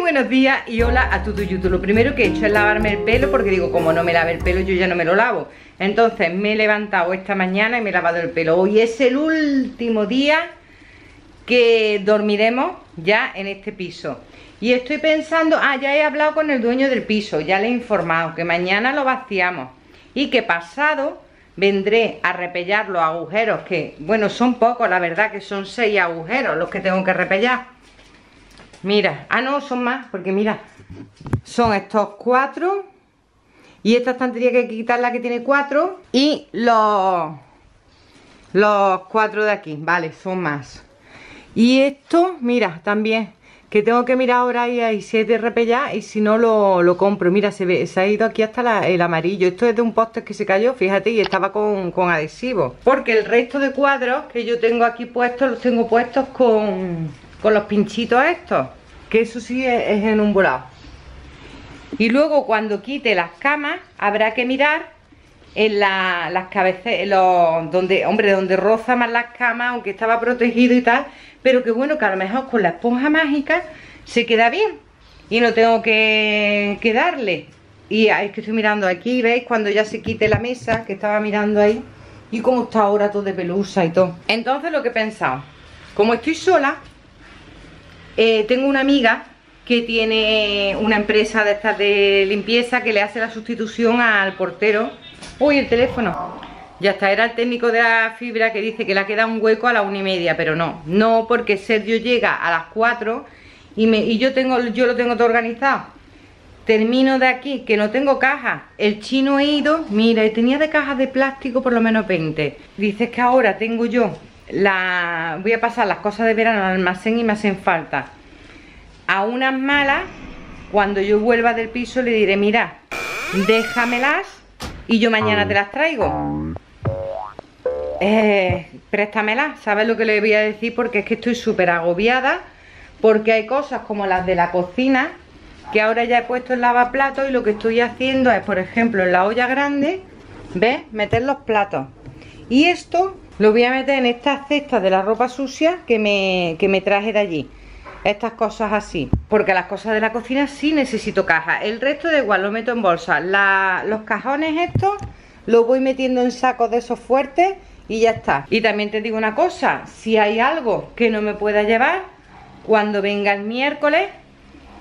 buenos días y hola a todo YouTube. Lo primero que he hecho es lavarme el pelo porque digo, como no me lave el pelo yo ya no me lo lavo. Entonces me he levantado esta mañana y me he lavado el pelo. Hoy es el último día que dormiremos ya en este piso. Y estoy pensando, ah, ya he hablado con el dueño del piso, ya le he informado que mañana lo vaciamos Y que pasado vendré a repellar los agujeros que, bueno, son pocos, la verdad que son seis agujeros los que tengo que repellar Mira, ah no, son más, porque mira, son estos cuatro y esta estantería que hay que quitar que tiene cuatro y los, los cuatro de aquí, vale, son más. Y esto, mira, también, que tengo que mirar ahora y hay si es de repellar y si no lo, compro. Mira, se, se ha ido aquí hasta el amarillo. Esto es de un póster que se cayó, fíjate, y estaba con, con adhesivo. Porque el resto de cuadros que yo tengo aquí puestos, los tengo puestos con con los pinchitos estos que eso sí es, en un volado y luego cuando quite las camas habrá que mirar en las cabezas, donde, hombre, donde roza más las camas, aunque estaba protegido y tal, pero que bueno, que a lo mejor con la esponja mágica se queda bien y no tengo que, que darle. Y es que estoy mirando aquí, ¿veis? Cuando ya se quite la mesa, que estaba mirando ahí, y cómo está ahora todo de pelusa y todo. Entonces lo que he pensado, como estoy sola, eh, tengo una amiga que tiene una empresa de estas de limpieza que le hace la sustitución al portero. Uy, el teléfono. Ya está, era el técnico de la fibra que dice que le ha quedado un hueco a la una y media, pero no, no porque Sergio llega a las 4 y, me, y yo, tengo, yo lo tengo todo organizado. Termino de aquí, que no tengo caja. El chino ha ido, mira, y tenía de cajas de plástico por lo menos 20. Dices que ahora tengo yo la, voy a pasar las cosas de verano al almacén y me hacen falta. A unas malas, cuando yo vuelva del piso le diré, mira, déjamelas y yo mañana te las traigo. Eh, préstamelas, ¿sabes lo que le voy a decir? Porque es que estoy súper agobiada, porque hay cosas como las de la cocina, que ahora ya he puesto en lavaplatos y lo que estoy haciendo es, por ejemplo, en la olla grande, ¿ves? Meter los platos. Y esto lo voy a meter en estas cestas de la ropa sucia que me, me traje de allí. Estas cosas así. Porque las cosas de la cocina sí necesito caja. El resto de igual lo meto en bolsa. los cajones estos los voy metiendo en sacos de esos fuertes y ya está. Y también te digo una cosa. Si hay algo que no me pueda llevar, cuando venga el miércoles,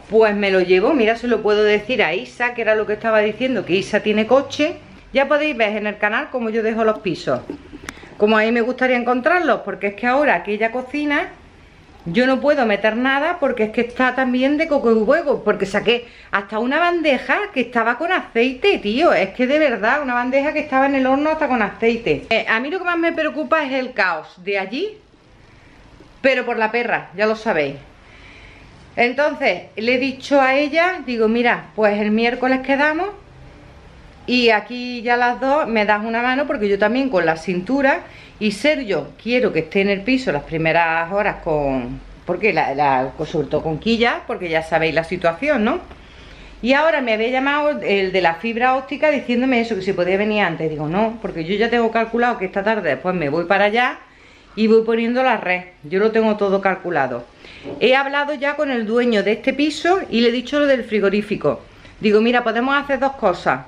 pues me lo llevo. Mira, se lo puedo decir a Isa, que era lo que estaba diciendo, que Isa tiene coche. Ya podéis ver en el canal cómo yo dejo los pisos como a mí me gustaría encontrarlos, porque es que ahora aquella cocina yo no puedo meter nada porque es que está también de coco y huevo, porque saqué hasta una bandeja que estaba con aceite, tío, es que de verdad, una bandeja que estaba en el horno hasta con aceite. Eh, a mí lo que más me preocupa es el caos de allí, pero por la perra, ya lo sabéis. Entonces, le he dicho a ella, digo, mira, pues el miércoles quedamos y aquí ya las dos me das una mano porque yo también con la cintura y Sergio quiero que esté en el piso las primeras horas con... Porque la, la con quilla, porque ya sabéis la situación, ¿no? Y ahora me había llamado el de la fibra óptica diciéndome eso, que si podía venir antes. Digo, no, porque yo ya tengo calculado que esta tarde después me voy para allá y voy poniendo la red. Yo lo tengo todo calculado. He hablado ya con el dueño de este piso y le he dicho lo del frigorífico. Digo, mira, podemos hacer dos cosas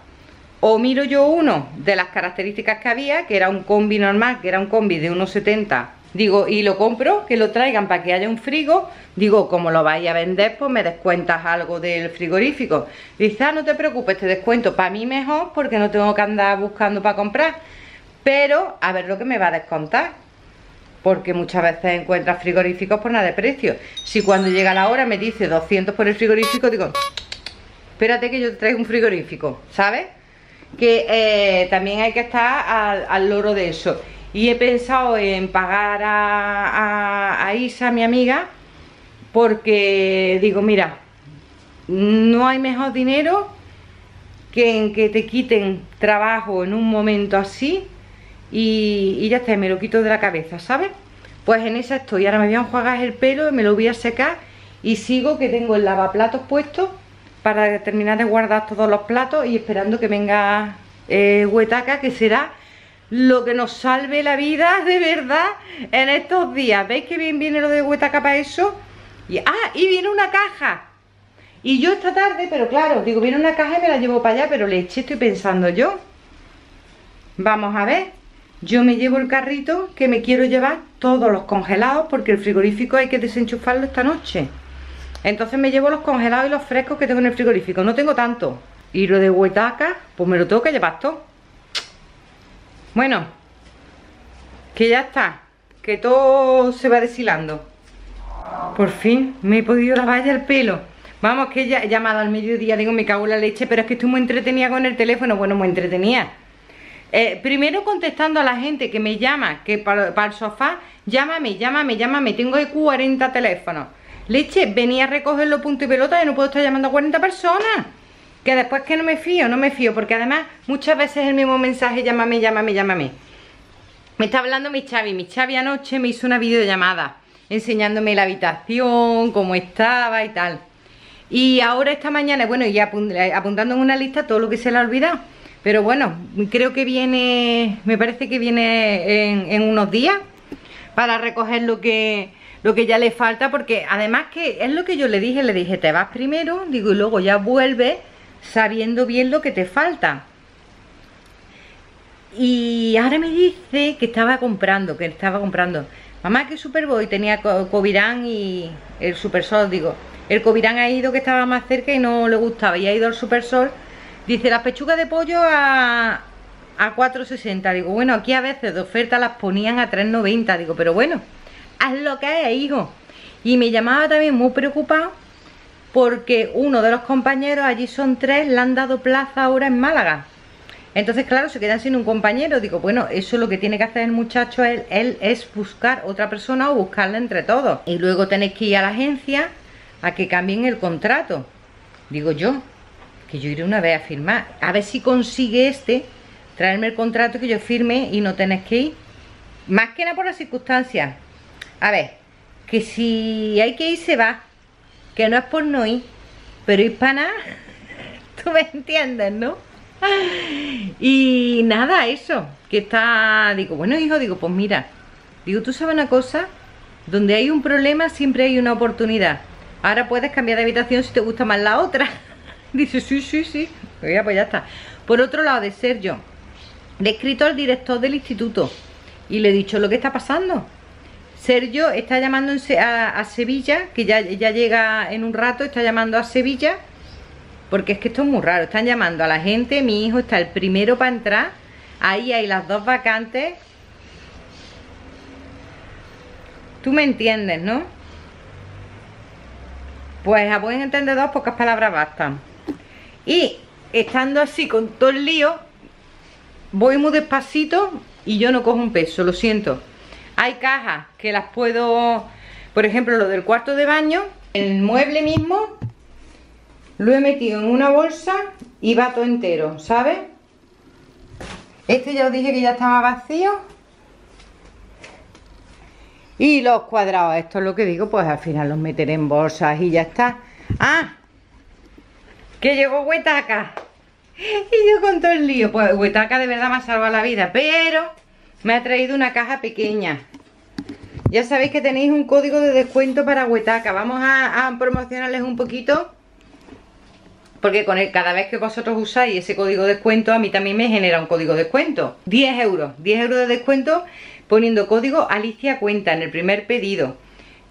o miro yo uno de las características que había, que era un combi normal, que era un combi de 1,70 Digo, y lo compro, que lo traigan para que haya un frigo. Digo, como lo vais a vender, pues me descuentas algo del frigorífico. Dice, ah, no te preocupes, te descuento. Para mí mejor, porque no tengo que andar buscando para comprar. Pero, a ver lo que me va a descontar. Porque muchas veces encuentras frigoríficos por nada de precio. Si cuando llega la hora me dice 200 por el frigorífico, digo, espérate que yo te traigo un frigorífico, ¿sabes? Que eh, también hay que estar al, loro de eso. Y he pensado en pagar a, Isa, mi amiga, porque digo, mira, no hay mejor dinero que en que te quiten trabajo en un momento así y, ya está, me lo quito de la cabeza, ¿sabes? Pues en esa estoy, ahora me voy a enjuagar el pelo y me lo voy a secar y sigo que tengo el lavaplatos puesto para terminar de guardar todos los platos y esperando que venga eh, Huetaca, que será lo que nos salve la vida de verdad en estos días. ¿Veis que bien viene lo de Huetaca para eso? Y, ah, y viene una caja. Y yo esta tarde, pero claro, digo, viene una caja y me la llevo para allá, pero leche estoy pensando yo. Vamos a ver, yo me llevo el carrito que me quiero llevar todos los congelados porque el frigorífico hay que desenchufarlo esta noche. Entonces me llevo los congelados y los frescos que tengo en el frigorífico. No tengo tanto. Y lo de huetaca, pues me lo tengo que llevar todo. Bueno, que ya está. Que todo se va deshilando. Por fin me he podido lavar ya el pelo. Vamos, que ya he llamado al mediodía, digo, me cago en la leche, pero es que estoy muy entretenida con el teléfono. Bueno, muy entretenida. Eh, primero contestando a la gente que me llama, que para, para el sofá, llámame, llámame, llámame, tengo 40 teléfonos. Leche, venía a recogerlo punto y pelota y no puedo estar llamando a 40 personas. Que después que no me fío, no me fío, porque además muchas veces el mismo mensaje, llámame, llámame, llámame. Me está hablando mi Chavi, mi Chavi anoche me hizo una videollamada enseñándome la habitación, cómo estaba y tal. Y ahora esta mañana, bueno, y apuntando en una lista todo lo que se le ha olvidado. Pero bueno, creo que viene, me parece que viene en, en unos días para recoger lo que, lo que ya le falta. Porque además que es lo que yo le dije, le dije, te vas primero, digo, y luego ya vuelves sabiendo bien lo que te falta. Y ahora me dice que estaba comprando, que estaba comprando. Mamá, que Superboy tenía Covirán y el Supersol, digo. El Covirán ha ido que estaba más cerca y no le gustaba y ha ido al Supersol Dice, las pechugas de pollo a, a 4.60. Digo, bueno, aquí a veces de oferta las ponían a 3.90. Digo, pero bueno, lo que es, hijo. Y me llamaba también muy preocupado porque uno de los compañeros, allí son tres, le han dado plaza ahora en Málaga. Entonces, claro, se quedan sin un compañero. Digo, bueno, eso lo que tiene que hacer el muchacho, él, él es buscar otra persona o buscarla entre todos. Y luego tenéis que ir a la agencia a que cambien el contrato. Digo yo, que yo iré una vez a firmar. A ver si consigue este traerme el contrato que yo firme y no tenés que ir. Más que nada por las circunstancias. A ver, que si hay que ir se va. Que no es por no ir. Pero ir para nada. Tú me entiendes, ¿no? Y nada, eso. Que está... Digo, bueno hijo, digo, pues mira. Digo, tú sabes una cosa. Donde hay un problema siempre hay una oportunidad. Ahora puedes cambiar de habitación si te gusta más la otra. Dice, sí, sí, sí. Ya, pues ya está. Por otro lado, de Sergio, le he escrito al director del instituto y le he dicho lo que está pasando. Sergio está llamando a, Sevilla, que ya, ya llega en un rato, está llamando a Sevilla, porque es que esto es muy raro. Están llamando a la gente, mi hijo está el primero para entrar, ahí hay las dos vacantes. Tú me entiendes, ¿no? Pues a buen entendedor pocas palabras bastan. Y estando así con todo el lío, voy muy despacito y yo no cojo un peso, lo siento. Hay cajas que las puedo, por ejemplo, lo del cuarto de baño, el mueble mismo, lo he metido en una bolsa y va todo entero, ¿sabes? Este ya os dije que ya estaba vacío. Y los cuadrados, esto es lo que digo, pues al final los meteré en bolsas y ya está. Ah, que llegó Huetaca. Y yo con todo el lío, pues Huetaca de verdad me ha salvado la vida, pero me ha traído una caja pequeña. Ya sabéis que tenéis un código de descuento para Huetaca. Vamos a, promocionarles un poquito. Porque con cada vez que vosotros usáis ese código de descuento, a mí también me genera un código de descuento. 10 euros. 10 euros de descuento poniendo código Alicia Cuenta en el primer pedido.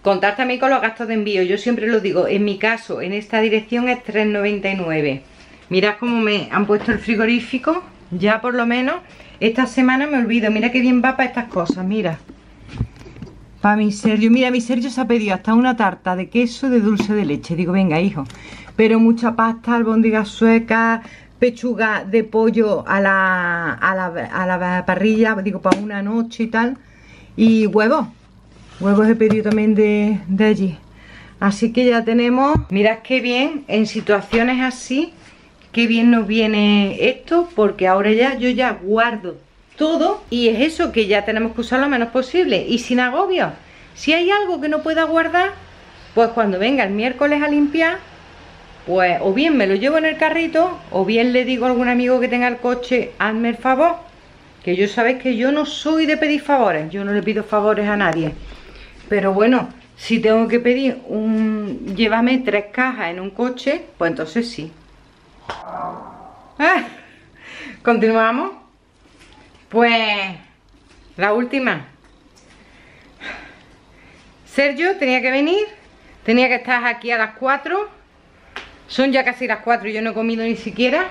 Contar también con los gastos de envío. Yo siempre lo digo, en mi caso, en esta dirección es 3,99. Mirad cómo me han puesto el frigorífico. Ya por lo menos esta semana me olvido. Mira qué bien va para estas cosas, mira. Para mi Sergio. Mira, mi Sergio se ha pedido hasta una tarta de queso de dulce de leche. Digo, venga, hijo. Pero mucha pasta, albóndigas suecas, pechuga de pollo a la, a la, a la parrilla, digo, para una noche y tal. Y huevos Huevos he pedido también de, allí. Así que ya tenemos, mirad qué bien, en situaciones así, qué bien nos viene esto, porque ahora ya yo ya guardo todo y es eso, que ya tenemos que usar lo menos posible y sin agobio. Si hay algo que no pueda guardar, pues cuando venga el miércoles a limpiar, pues o bien me lo llevo en el carrito, o bien le digo a algún amigo que tenga el coche, hazme el favor, que yo sabéis que yo no soy de pedir favores, yo no le pido favores a nadie. Pero bueno, Si tengo que pedir un... Llévame tres cajas en un coche, pues entonces sí. Ah, Continuamos. Pues... La última. Sergio tenía que venir. Tenía que estar aquí a las 4. Son ya casi las 4 y yo no he comido ni siquiera.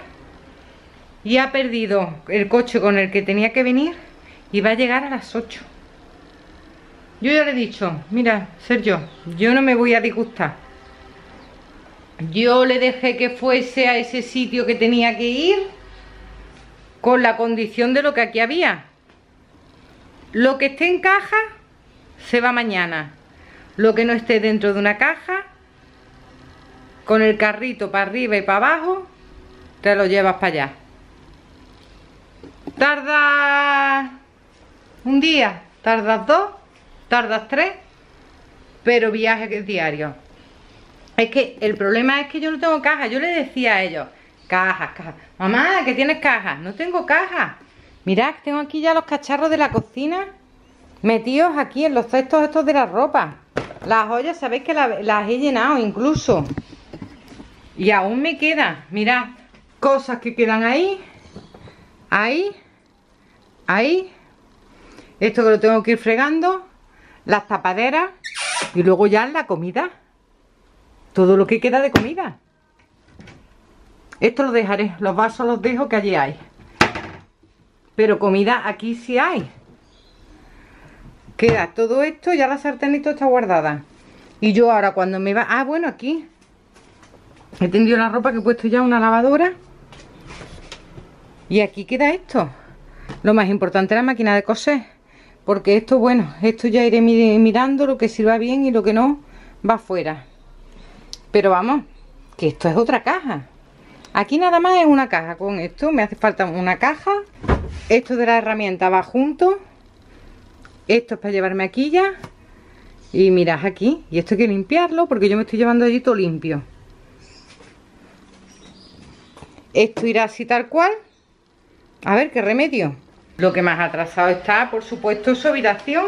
Y ha perdido el coche con el que tenía que venir. Y va a llegar a las 8. Yo ya le he dicho, mira, Sergio, yo no me voy a disgustar. Yo le dejé que fuese a ese sitio que tenía que ir con la condición de lo que aquí había. Lo que esté en caja se va mañana. Lo que no esté dentro de una caja, con el carrito para arriba y para abajo, te lo llevas para allá. Tarda un día, tardas dos, tardas tres, pero viaje diario. Es que el problema es que yo no tengo caja. Yo le decía a ellos, cajas, cajas. Mamá, que tienes cajas. No tengo cajas. Mirad, tengo aquí ya los cacharros de la cocina metidos aquí en los cestos estos de la ropa. Las ollas, sabéis que las he llenado incluso. Y aún me queda, mirad, cosas que quedan ahí, ahí, ahí. Esto que lo tengo que ir fregando, las tapaderas y luego ya la comida. Todo lo que queda de comida. Esto lo dejaré, los vasos los dejo que allí hay. Pero comida aquí sí hay. Queda todo esto, ya la sartenito está guardada. Y yo ahora cuando me va... Ah, bueno, aquí. He tendido la ropa que he puesto ya una lavadora. Y aquí queda esto. Lo más importante la máquina de coser. Porque esto, bueno, esto ya iré mirando lo que sirva bien y lo que no va afuera. Pero vamos, que esto es otra caja. Aquí nada más es una caja con esto. Me hace falta una caja. Esto de la herramienta va junto. Esto es para llevarme aquí ya. Y mirad aquí. Y esto hay que limpiarlo porque yo me estoy llevando allí todo limpio. Esto irá así tal cual. A ver, ¿qué remedio? Lo que más atrasado está, por supuesto, es su habitación.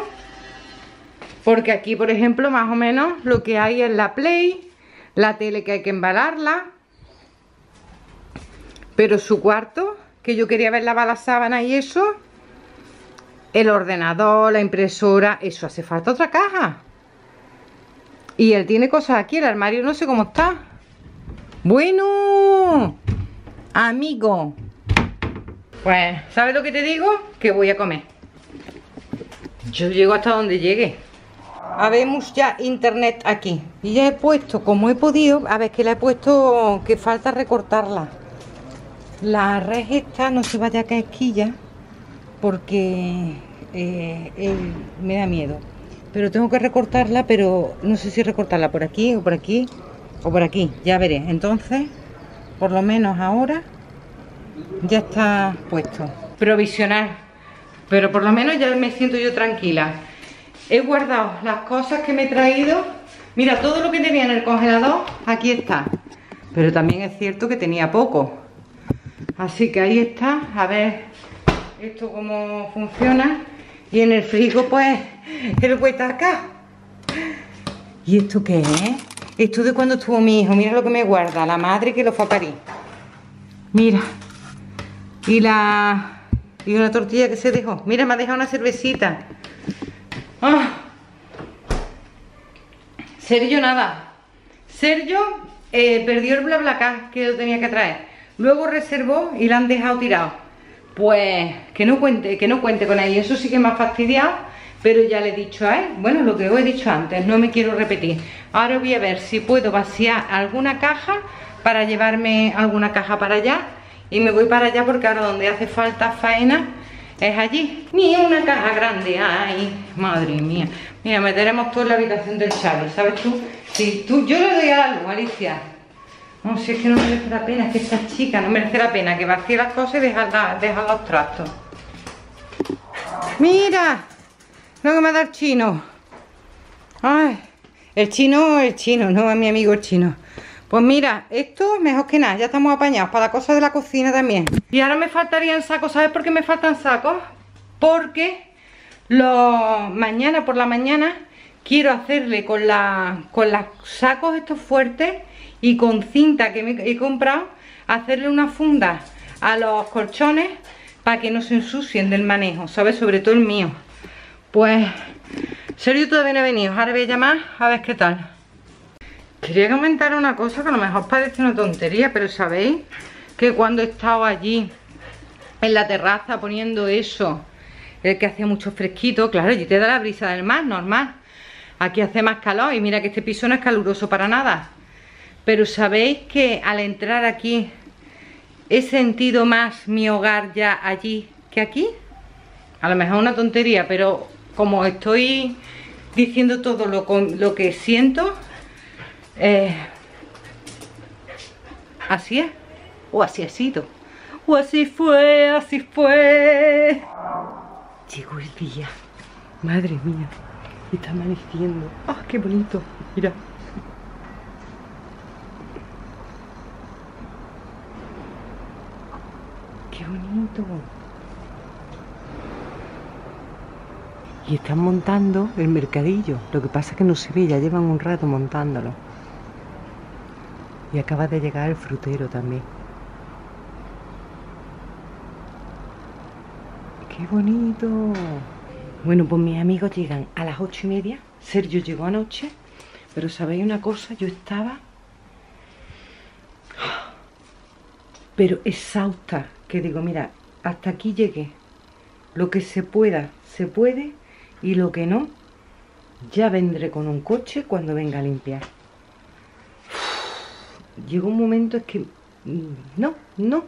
Porque aquí, por ejemplo, más o menos lo que hay es la Play, la tele que hay que embalarla. Pero su cuarto, que yo quería ver lavar la sábana y eso, el ordenador, la impresora, eso hace falta otra caja. Y él tiene cosas aquí, el armario no sé cómo está. Bueno, amigo. Pues, ¿sabes lo que te digo? Que voy a comer. Yo llego hasta donde llegue. Habemos ya internet aquí. Y ya he puesto, como he podido, a ver que la he puesto, que falta recortarla. La red esta no se vaya a caer porque eh, me da miedo. Pero tengo que recortarla, pero no sé si recortarla por aquí o por aquí o por aquí. Ya veré. Entonces, por lo menos ahora ya está puesto. Provisional. Pero por lo menos ya me siento yo tranquila. He guardado las cosas que me he traído. Mira, todo lo que tenía en el congelador, aquí está. Pero también es cierto que tenía poco. Así que ahí está. A ver esto cómo funciona. Y en el frigo, pues, el acá. ¿Y esto qué es? Esto de cuando estuvo mi hijo. Mira lo que me guarda. La madre que lo fue a París. Mira. Y la... Y una tortilla que se dejó. Mira, me ha dejado una cervecita. Ah. Sergio nada. Sergio eh, perdió el BlaBlaCar que lo tenía que traer. Luego reservó y la han dejado tirado. Pues que no cuente, que no cuente con él. Eso sí que me ha fastidiado. Pero ya le he dicho a él, bueno, lo que os he dicho antes, no me quiero repetir. Ahora voy a ver si puedo vaciar alguna caja para llevarme alguna caja para allá y me voy para allá porque ahora donde hace falta faena es allí. Ni una caja grande, ay, madre mía. Mira, meteremos todo en la habitación del Xavi, ¿sabes tú? Si tú, yo le doy algo, Alicia. No, si es que no merece la pena, que esta chica no merece la pena que vacíe las cosas y dejar, dejar los trastos. Mira, lo que me da el chino. Ay, el chino, el chino, no es mi amigo el chino. Pues mira, esto mejor que nada, ya estamos apañados para la de la cocina también. Y ahora me faltarían sacos, ¿sabes por qué me faltan sacos? Porque los mañana por la mañana quiero hacerle con, la, con los sacos estos fuertes y con cinta que me he comprado, hacerle una funda a los colchones para que no se ensucien del manejo, ¿sabes? Sobre todo el mío. Pues, serio todavía no he venido, ahora voy a llamar a ver qué tal. Quería comentar una cosa que a lo mejor parece una tontería, pero ¿sabéis? Que cuando he estado allí en la terraza poniendo eso, el que hacía mucho fresquito, claro, allí te da la brisa del mar, normal. Aquí hace más calor y mira que este piso no es caluroso para nada. Pero ¿sabéis que al entrar aquí he sentido más mi hogar ya allí que aquí? A lo mejor una tontería, pero como estoy diciendo todo lo, lo que siento, eh, así es, o así ha sido, o así fue, así fue. Llegó el día, madre mía, está amaneciendo. ¡Ah, qué bonito! Mira. ¡Qué bonito! Y están montando el mercadillo. Lo que pasa es que no se ve, ya llevan un rato montándolo. Y acaba de llegar el frutero también. ¡Qué bonito! Bueno, pues mis amigos llegan a las ocho y media. Sergio llegó anoche. Pero ¿sabéis una cosa? Yo estaba... Pero exhausta. Que digo, mira, hasta aquí llegué. Lo que se pueda, se puede. Y lo que no, ya vendré con un coche cuando venga a limpiar llegó un momento es que mm, no, no,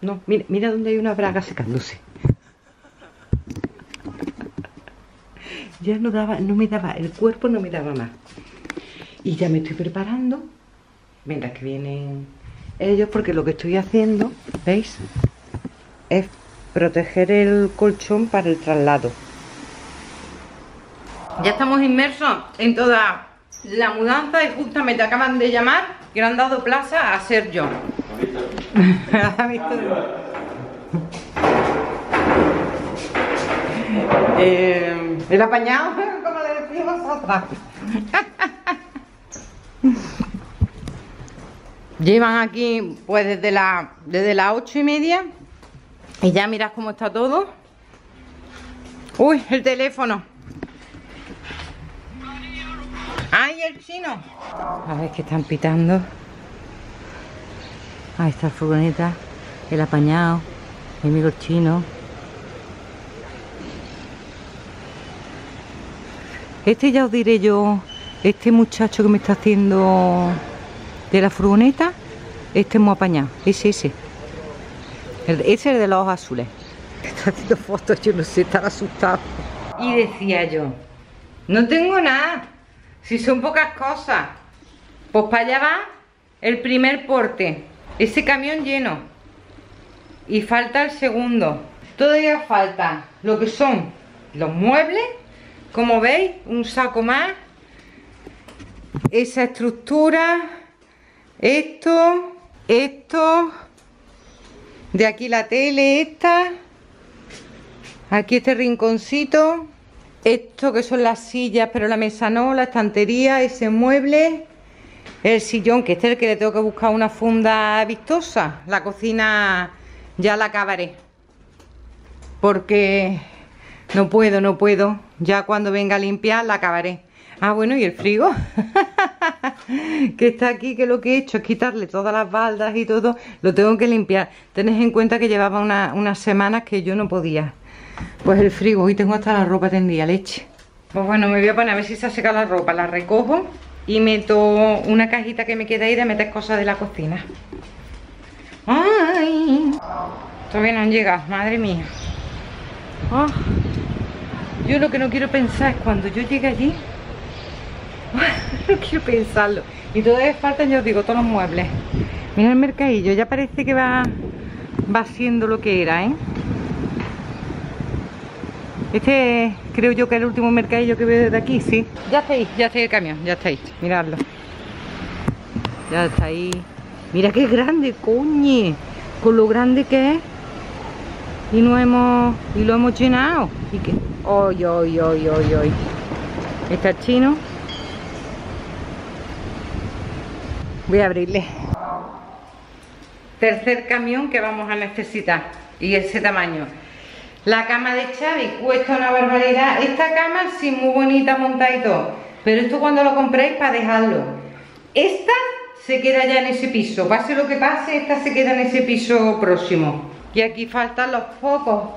no, mira, mira donde hay una braga secándose. ya no daba, no me daba, el cuerpo no me daba más. Y ya me estoy preparando, mientras que vienen ellos, porque lo que estoy haciendo, ¿veis? Es proteger el colchón para el traslado. Ya estamos inmersos en toda la mudanza y justamente acaban de llamar que le han dado plaza a ser yo. eh, el apañado, como le decís vosotras. Llevan aquí pues desde la desde las ocho y media y ya mirad cómo está todo. Uy, el teléfono. ¡Ay, el chino! A ver qué están pitando. Ahí está la furgoneta, el apañado, mi amigo chino. Este ya os diré yo, este muchacho que me está haciendo de la furgoneta, este es muy apañado, ese, ese. ese es el de los ojos azules. Está haciendo fotos, yo no sé, estar asustado. Y decía yo, no tengo nada. Si son pocas cosas, pues para allá va el primer porte. Ese camión lleno. Y falta el segundo. Todavía falta lo que son los muebles. Como veis, un saco más. Esa estructura. Esto. Esto. De aquí la tele esta. Aquí este rinconcito. Esto que son las sillas, pero la mesa no, la estantería, ese mueble, el sillón, que este es el que le tengo que buscar una funda vistosa. La cocina ya la acabaré. Porque no puedo, no puedo. Ya cuando venga a limpiar la acabaré. Ah, bueno, y el frigo. que está aquí, que lo que he hecho es quitarle todas las baldas y todo. Lo tengo que limpiar. Tened en cuenta que llevaba unas semanas que yo no podía. Pues el frigo, hoy tengo hasta la ropa tendida, leche. Pues bueno, me voy a poner a ver si se ha secado la ropa, la recojo y meto una cajita que me queda ahí de meter cosas de la cocina. ¡Ay! Todavía no han llegado, madre mía. Ah, yo lo que no quiero pensar es cuando yo llegue allí. no quiero pensarlo. Y todavía faltan, yo os digo, todos los muebles. Mira el mercadillo, ya parece que va, va siendo lo que era, ¿eh? Este creo yo que es el último mercadillo que veo desde aquí, sí. Ya está ahí, ya está ahí el camión, ya está ahí. Miradlo. Ya está ahí. Mira qué grande, coño. Con lo grande que es. Y no hemos. Y lo hemos llenado. Y que. Oy, oy, oy, oy, oy. Está chino. Voy a abrirle. Tercer camión que vamos a necesitar. Y ese tamaño. La cama de Xavi cuesta una barbaridad. Esta cama sí muy bonita montada y todo. Pero esto cuando lo compréis para dejarlo. Esta se queda ya en ese piso. Pase lo que pase, esta se queda en ese piso próximo. Y aquí faltan los focos.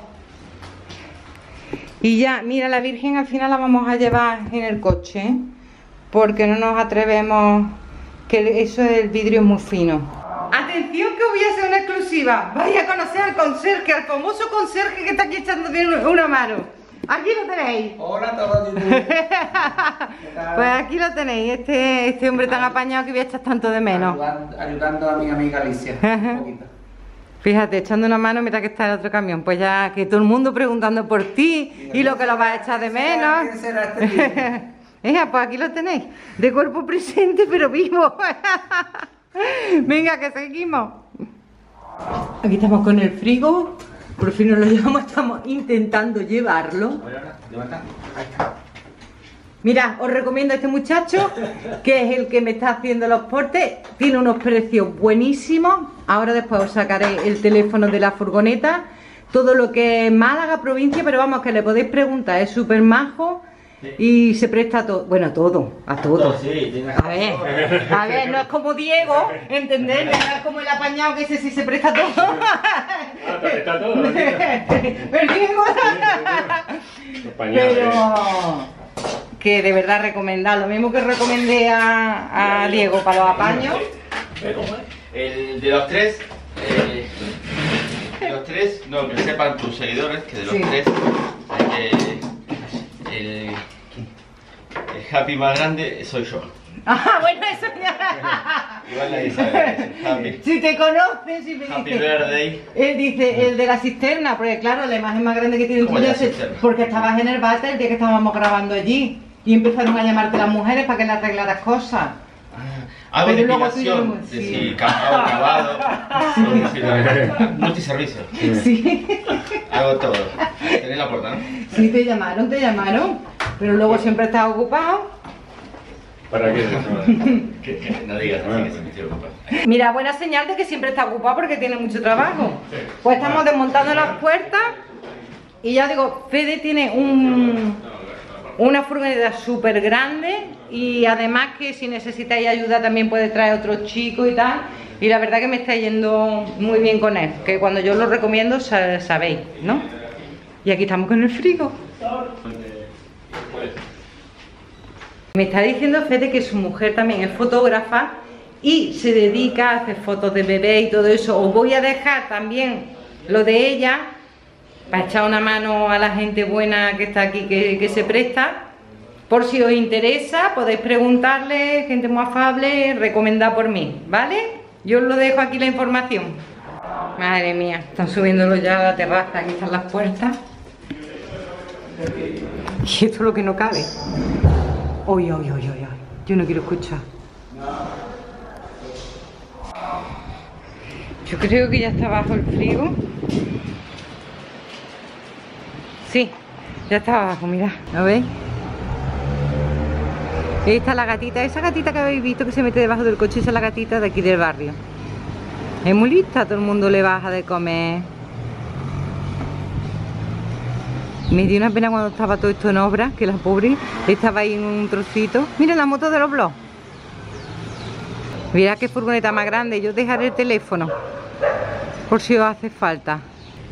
Y ya, mira, la Virgen al final la vamos a llevar en el coche, ¿eh? porque no nos atrevemos, que eso del vidrio es muy fino. Atención que voy a hacer una exclusiva. Vaya a conocer al conserje, al famoso conserje que está aquí echando una mano. Aquí lo tenéis. Hola a todos. pues aquí lo tenéis, este, este hombre tan apañado que voy a echar tanto de menos. Ayudando, a mi amiga Alicia. Fíjate, echando una mano mira que está el otro camión. Pues ya que todo el mundo preguntando por ti y, lo que lo vas a echar de menos. ¿Quién será este pues aquí lo tenéis. De cuerpo presente pero vivo. Venga, que seguimos. Aquí estamos con el frigo. Por fin nos lo llevamos, estamos intentando llevarlo. Mira, os recomiendo a este muchacho, que es el que me está haciendo los portes. Tiene unos precios buenísimos. Ahora después os sacaré el teléfono de la furgoneta. Todo lo que es Málaga, provincia, pero vamos, que le podéis preguntar. Es súper majo y se presta a todo, bueno, a todo, a todo. a ver, a ver, no es como Diego, ¿entendés? No es como el apañado que ese sí se presta a todo. Ah, está todo. El Diego. Pero que de verdad recomendar, lo mismo que recomendé a, a Diego para los apaños. El de los tres, eh, de los tres, no, que sepan tus seguidores que de los tres, eh, el el happy más grande soy yo. Ah, bueno, eso ya. Igual nadie sabe. Happy. Si te conoces, si me Happy birthday. Él dice el de la cisterna, porque claro, la imagen más grande que tiene el tuyo es porque estabas en el váter el día que estábamos grabando allí y empezaron a llamarte las mujeres para que le arreglaras cosas. Ah, verificación de si cantado, acabado, multiservicio. Sí. Hago todo. Tenéis la puerta, ¿no? Sí, te llamaron, te llamaron. Pero luego siempre estás ocupado. ¿Para qué? que, que no digas así que se me estoy ocupado. Mira, buena señal de que siempre está ocupado porque tiene mucho trabajo. Pues estamos desmontando las puertas y ya digo, Fede tiene un, una furgoneta súper grande y además que si necesitáis ayuda también puede traer otros chicos y tal. Y la verdad que me está yendo muy bien con él, que cuando yo lo recomiendo sabéis, ¿no? Y aquí estamos con el frigo. Me está diciendo Fede que su mujer también es fotógrafa y se dedica a hacer fotos de bebé y todo eso. Os voy a dejar también lo de ella para echar una mano a la gente buena que está aquí, que, se presta. Por si os interesa, podéis preguntarle, gente muy afable, recomendada por mí, ¿vale? Yo os lo dejo aquí la información. Madre mía, están subiéndolo ya a la terraza, aquí están las puertas. Y esto es lo que no cabe. Oye, oye, oye, oye. Yo no quiero escuchar. Yo creo que ya está bajo el frigo. Sí, ya está abajo, mirad, ¿lo veis? Ahí está la gatita, esa gatita que habéis visto que se mete debajo del coche, esa es la gatita de aquí del barrio. Es muy lista, todo el mundo le baja de comer. Me dio una pena cuando estaba todo esto en obra, que la pobre estaba ahí en un trocito. Mira la moto de los blogs. Mira qué furgoneta más grande. Yo dejaré el teléfono por si os hace falta.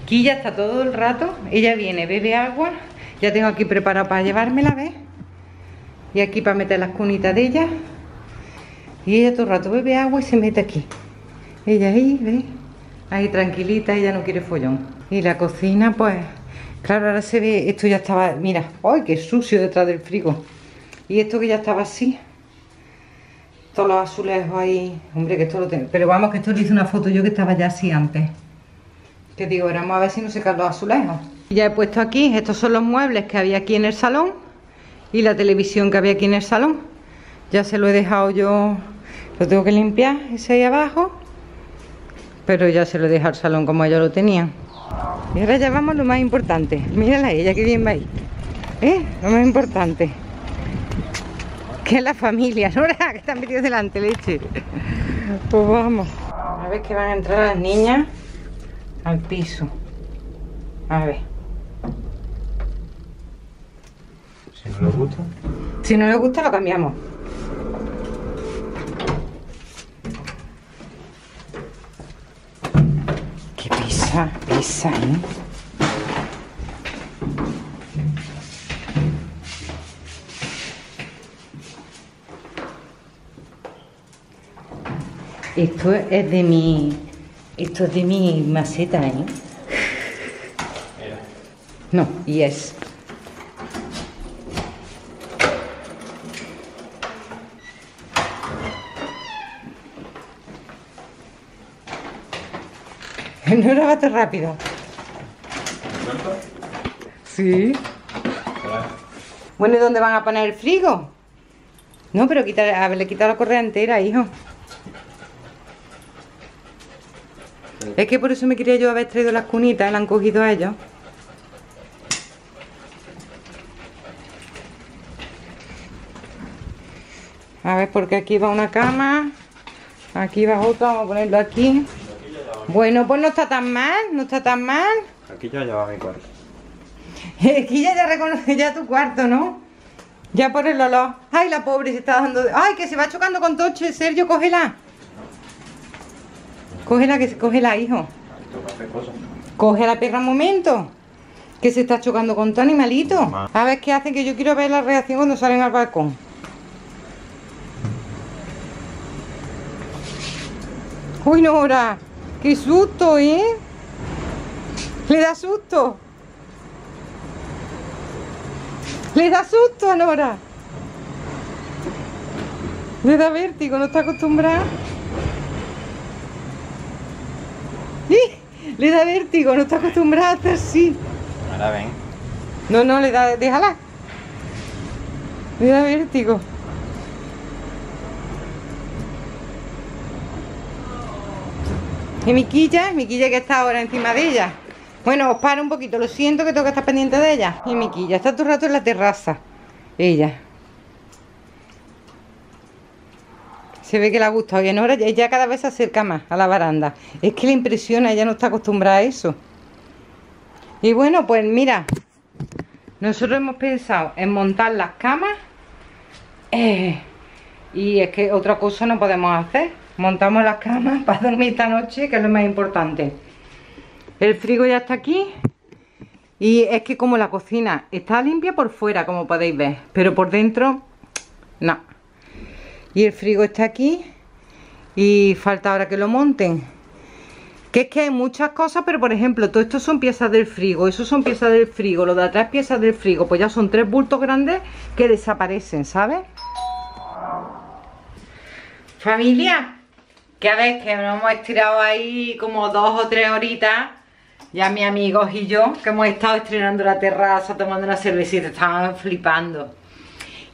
Aquí ya está todo el rato. Ella viene, bebe agua. Ya tengo aquí preparado para llevármela, ¿ves? Y aquí para meter las cunitas de ella. Y ella todo el rato bebe agua y se mete aquí. Ella ahí, ¿ves? Ahí tranquilita, ella no quiere follón. Y la cocina, pues Claro, ahora se ve, esto ya estaba, mira, ¡ay, qué sucio detrás del frigo! Y esto que ya estaba así. Todos los azulejos ahí. Hombre, que esto lo tengo. Pero vamos, que esto le hice una foto yo que estaba ya así antes. Que digo, vamos a ver si no se caen los azulejos. Ya he puesto aquí, estos son los muebles que había aquí en el salón. Y la televisión que había aquí en el salón. Ya se lo he dejado yo, lo tengo que limpiar, ese ahí abajo. Pero ya se lo he dejado al salón como ellos lo tenían. Y ahora ya vamos lo más importante. Mírala ella, que bien va ahí. ¿Eh? Lo más importante. Que es la familia, Nora, que están metidos delante, leche. Pues vamos. A ver que van a entrar las niñas al piso. A ver. Si no les gusta. Si no les gusta, lo cambiamos. Qué pisa, ¿eh? Esto es de mi... Esto es de mi maceta, ¿eh? No, y es. No era bate rápido. Sí. Bueno, ¿y dónde van a poner el frigo? No, pero quitar, haberle quitado la correa entera, hijo. Es que por eso me quería yo haber traído las cunitas, la han cogido a ellos. A ver, porque aquí va una cama, aquí va otra, vamos a ponerlo aquí. Bueno, pues no está tan mal, no está tan mal. Aquí ya lleva mi cuarto. Aquí ya, ya reconoce ya tu cuarto, ¿no? Ya por el olor. Ay, la pobre se está dando... Ay, que se va chocando con Toche. Sergio, cógela. Cógela, que se cógela, hijo. Coge a la perra un momento. Que se está chocando con tu animalito. A ver qué hacen, que yo quiero ver la reacción cuando salen al balcón. Uy, Nora. Qué susto, ¿eh? Le da susto. Le da susto a Nora. Le da vértigo, no está acostumbrada. ¡Ih! Le da vértigo, no está acostumbrada a estar así. Ahora ven. No, no, le da, déjala. Le da vértigo. Y Miquilla, Miquilla que está ahora encima de ella. Bueno, os paro un poquito, lo siento que tengo que estar pendiente de ella. Y Miquilla, está todo el rato en la terraza. Ella. Se ve que le ha gustado. Y en hora ella cada vez se acerca más a la baranda. Es que le impresiona, ella no está acostumbrada a eso. Y bueno, pues mira, nosotros hemos pensado en montar las camas. eh, y es que otra cosa no podemos hacer. Montamos las camas para dormir esta noche, que es lo más importante. El frigo ya está aquí. Y es que como la cocina está limpia por fuera, como podéis ver. Pero por dentro, no. Y el frigo está aquí. Y falta ahora que lo monten. Que es que hay muchas cosas, pero por ejemplo, todo esto son piezas del frigo, eso son piezas del frigo, lo de atrás piezas del frigo, pues ya son tres bultos grandes que desaparecen, ¿sabes? Familia, que a ver, que nos hemos estirado ahí como dos o tres horitas, ya mis amigos y yo, que hemos estado estrenando la terraza, tomando una cervecita, estaban flipando.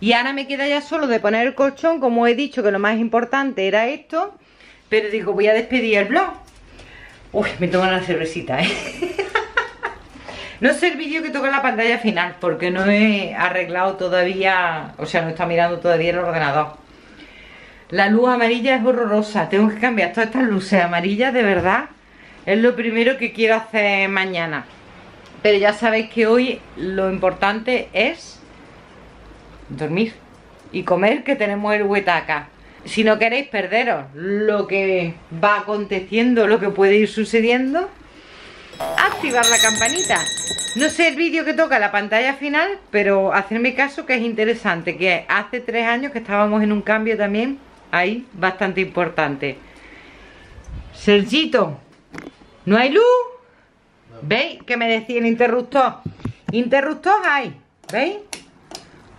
Y ahora me queda ya solo de poner el colchón, como he dicho que lo más importante era esto, pero digo, voy a despedir el blog. Uy, me tomo una cervecita, ¿eh? no sé el vídeo que toca la pantalla final, porque no he arreglado todavía, o sea, no está mirando todavía el ordenador. La luz amarilla es horrorosa, tengo que cambiar todas estas luces amarillas, de verdad. Es lo primero que quiero hacer mañana. Pero ya sabéis que hoy lo importante es dormir y comer, que tenemos el huetaca. Si no queréis perderos lo que va aconteciendo, lo que puede ir sucediendo, activar la campanita. No sé el vídeo que toca la pantalla final, pero hacerme caso que es interesante, que hace tres años que estábamos en un cambio también ahí bastante importante. Sergito, ¿no hay luz? ¿Veis? Que me decía el interruptor. Interruptor hay, ¿veis?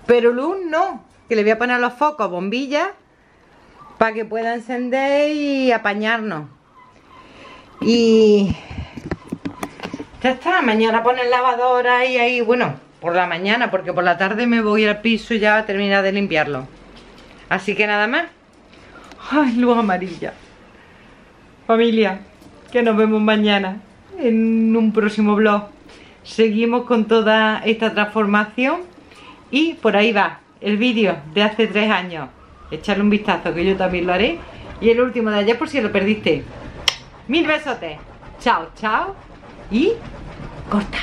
Pero luz no. Que le voy a poner los focos, bombillas, para que pueda encender y apañarnos. Y ya está, mañana poner lavadora y ahí, bueno, por la mañana, porque por la tarde me voy al piso y ya a terminar de limpiarlo. Así que nada más. Ay, luz amarilla. Familia, que nos vemos mañana en un próximo vlog. Seguimos con toda esta transformación y por ahí va el vídeo de hace tres años, echarle un vistazo que yo también lo haré. Y el último de ayer por si lo perdiste. Mil besotes. Chao, chao. Y corta.